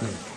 Mm.